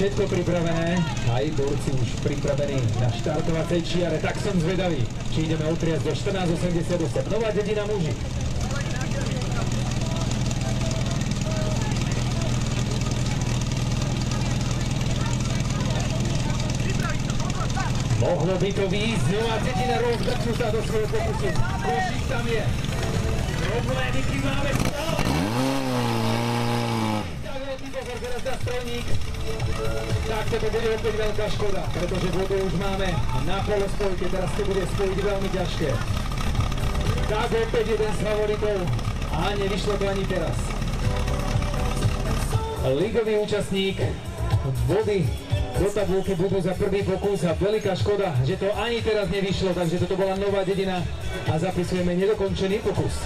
Všetko pripravené, aj borci už pripravení na štartovacej čiare, tak som zvedavý, či ideme otriasť do 14.88. Nová dedina muži. Mohlo by to výjsť, nová dedina rozvrknutá do svojho pokusu. Košík tam je. Problémy tu máme stále. Teraz na strojník. Tak toto bude opäť veľká škoda, pretože vodu už máme na pole spojke, teraz to bude spojiť veľmi ťažké. Tak opäť jeden z favoritov a nevyšlo to ani teraz. Ligový účastník vody do tabulky budú za prvý pokus a veľká škoda, že to ani teraz nevyšlo, takže toto bola nová dedina a zapisujeme nedokončený pokus.